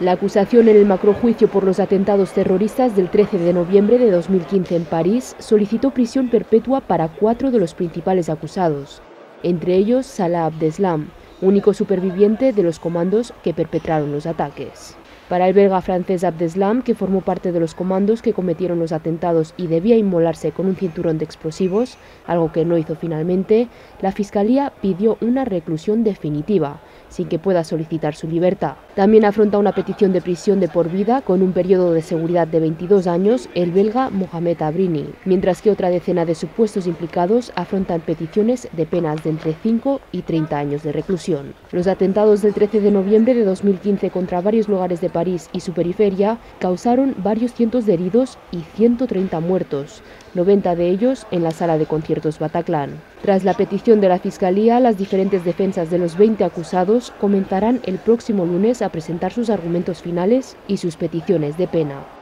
La acusación en el macrojuicio por los atentados terroristas del 13 de noviembre de 2015 en París solicitó prisión perpetua para cuatro de los principales acusados, entre ellos Salah Abdeslam, único superviviente de los comandos que perpetraron los ataques. Para el belga francés Abdeslam, que formó parte de los comandos que cometieron los atentados y debía inmolarse con un cinturón de explosivos, algo que no hizo finalmente, la Fiscalía pidió una reclusión definitiva, sin que pueda solicitar su libertad. También afronta una petición de prisión de por vida con un periodo de seguridad de 22 años el belga Mohamed Abrini, mientras que otra decena de supuestos implicados afrontan peticiones de penas de entre 5 y 30 años de reclusión. Los atentados del 13 de noviembre de 2015 contra varios lugares de París y su periferia causaron varios cientos de heridos y 130 muertos, 90 de ellos en la sala de conciertos Bataclan. Tras la petición de la Fiscalía, las diferentes defensas de los 20 acusados comenzarán el próximo lunes a presentar sus argumentos finales y sus peticiones de pena.